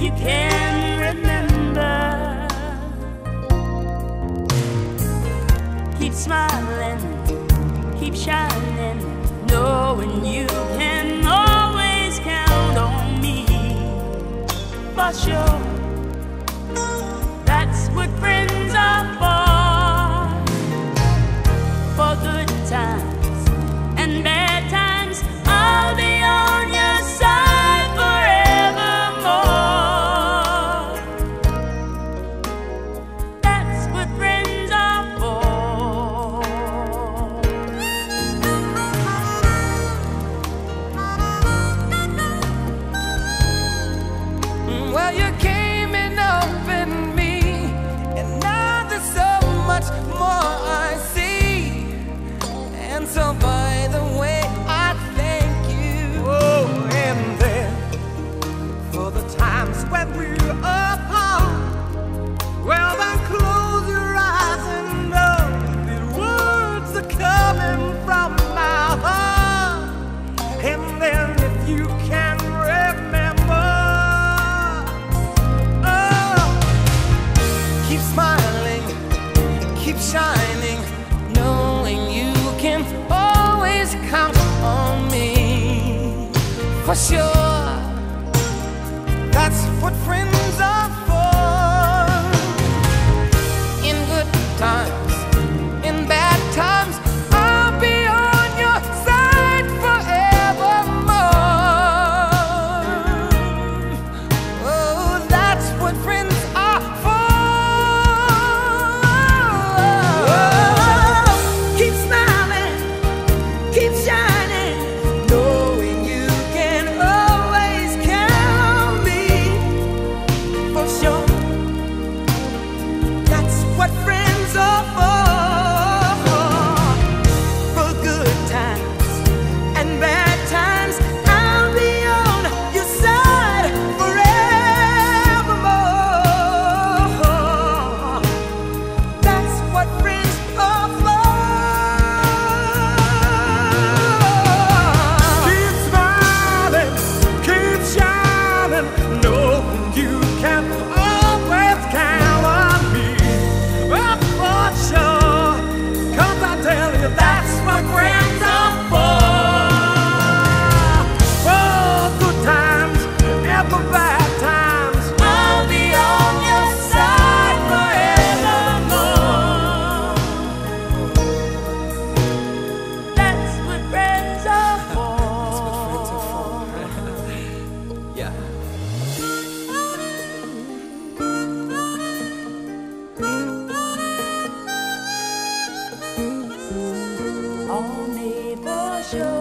you can remember. Keep smiling, keep shining, knowing you can always count on me for sure. for sure. That's what friends. Yeah. All neighbors show.